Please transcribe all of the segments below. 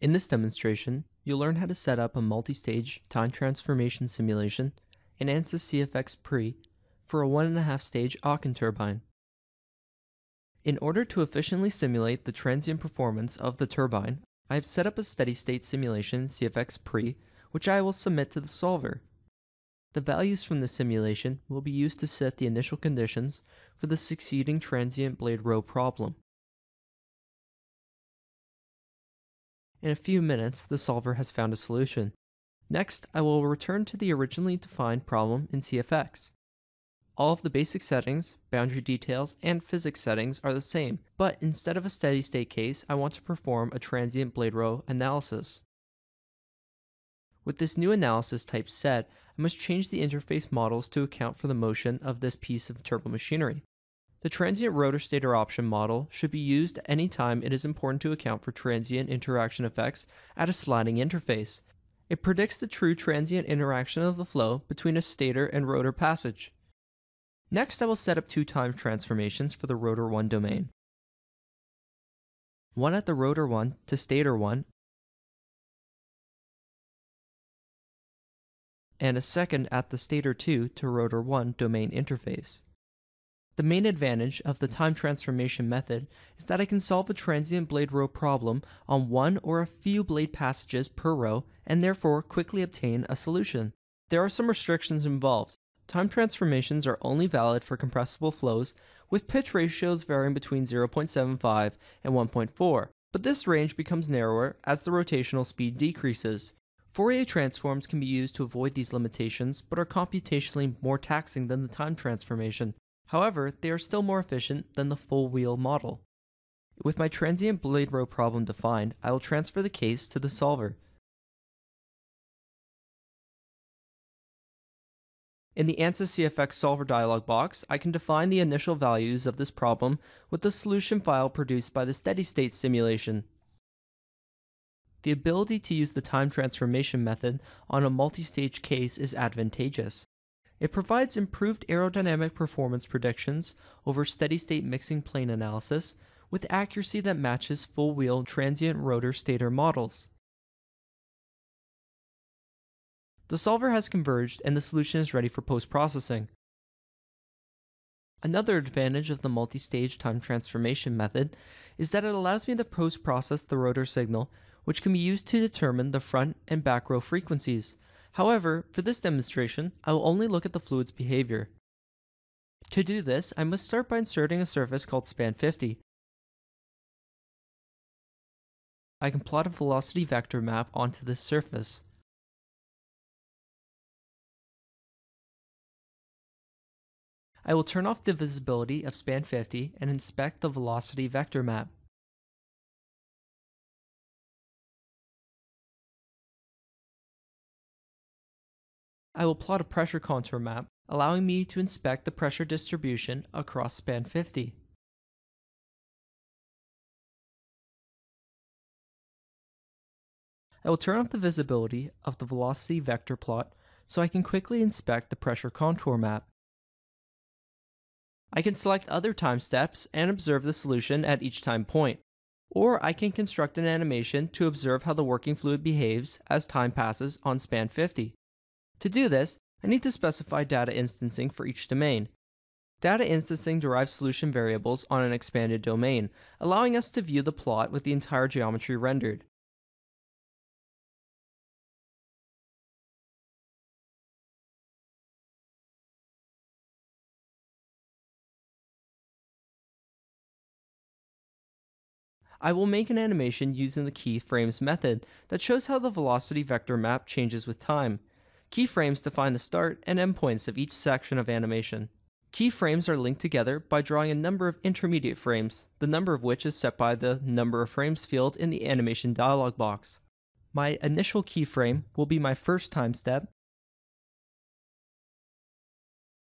In this demonstration, you'll learn how to set up a multi-stage time transformation simulation in ANSYS CFX Pre for a one and a half stage Aachen turbine. In order to efficiently simulate the transient performance of the turbine, I have set up a steady state simulation CFX Pre, which I will submit to the solver. The values from the simulation will be used to set the initial conditions for the succeeding transient blade row problem. In a few minutes, the solver has found a solution. Next, I will return to the originally defined problem in CFX. All of the basic settings, boundary details, and physics settings are the same, but instead of a steady state case, I want to perform a transient blade row analysis. With this new analysis type set, I must change the interface models to account for the motion of this piece of turbomachinery. The transient rotor stator option model should be used any time it is important to account for transient interaction effects at a sliding interface. It predicts the true transient interaction of the flow between a stator and rotor passage. Next, I will set up two time transformations for the rotor 1 domain. One at the rotor 1 to stator 1 and a second at the stator 2 to rotor 1 domain interface. The main advantage of the time transformation method is that I can solve a transient blade row problem on one or a few blade passages per row and therefore quickly obtain a solution. There are some restrictions involved. Time transformations are only valid for compressible flows with pitch ratios varying between 0.75 and 1.4, but this range becomes narrower as the rotational speed decreases. Fourier transforms can be used to avoid these limitations, but are computationally more taxing than the time transformation. However, they are still more efficient than the full wheel model. With my transient blade row problem defined, I will transfer the case to the solver. In the ANSYS CFX solver dialog box, I can define the initial values of this problem with the solution file produced by the steady state simulation. The ability to use the time transformation method on a multi-stage case is advantageous. It provides improved aerodynamic performance predictions over steady-state mixing plane analysis with accuracy that matches full-wheel transient rotor stator models. The solver has converged and the solution is ready for post-processing. Another advantage of the multi-stage time transformation method is that it allows me to post-process the rotor signal which can be used to determine the front and back row frequencies. However, for this demonstration, I will only look at the fluid's behavior. To do this, I must start by inserting a surface called span 50. I can plot a velocity vector map onto this surface. I will turn off the visibility of span 50 and inspect the velocity vector map. I will plot a pressure contour map, allowing me to inspect the pressure distribution across span 50. I will turn off the visibility of the velocity vector plot so I can quickly inspect the pressure contour map. I can select other time steps and observe the solution at each time point, or I can construct an animation to observe how the working fluid behaves as time passes on span 50. To do this, I need to specify data instancing for each domain. Data instancing derives solution variables on an expanded domain, allowing us to view the plot with the entire geometry rendered. I will make an animation using the keyframes method that shows how the velocity vector map changes with time. Keyframes define the start and endpoints of each section of animation. Keyframes are linked together by drawing a number of intermediate frames, the number of which is set by the number of frames field in the animation dialog box. My initial keyframe will be my first time step,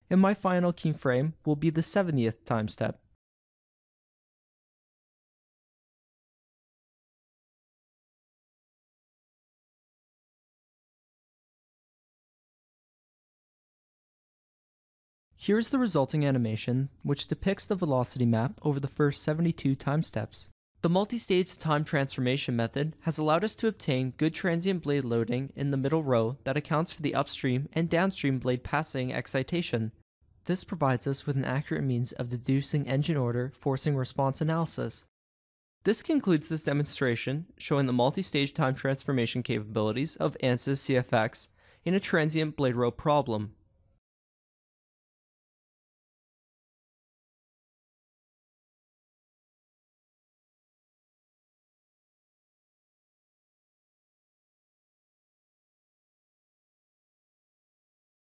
and my final keyframe will be the 70th time step. Here's the resulting animation, which depicts the velocity map over the first 72 time steps. The multi-stage time transformation method has allowed us to obtain good transient blade loading in the middle row that accounts for the upstream and downstream blade passing excitation. This provides us with an accurate means of deducing engine order forcing response analysis. This concludes this demonstration showing the multi-stage time transformation capabilities of ANSYS CFX in a transient blade row problem.